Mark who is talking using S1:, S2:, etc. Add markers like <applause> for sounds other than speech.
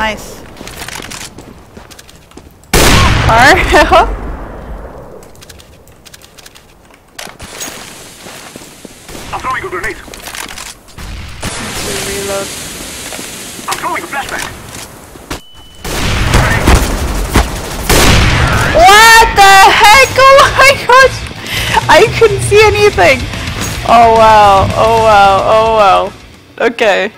S1: Nice. Alright. <laughs>
S2: I'm throwing a grenade.
S1: reload.
S2: I'm throwing a flashbang.
S1: What the heck? Oh my gosh! I couldn't see anything! Oh wow, oh wow, oh wow. Okay.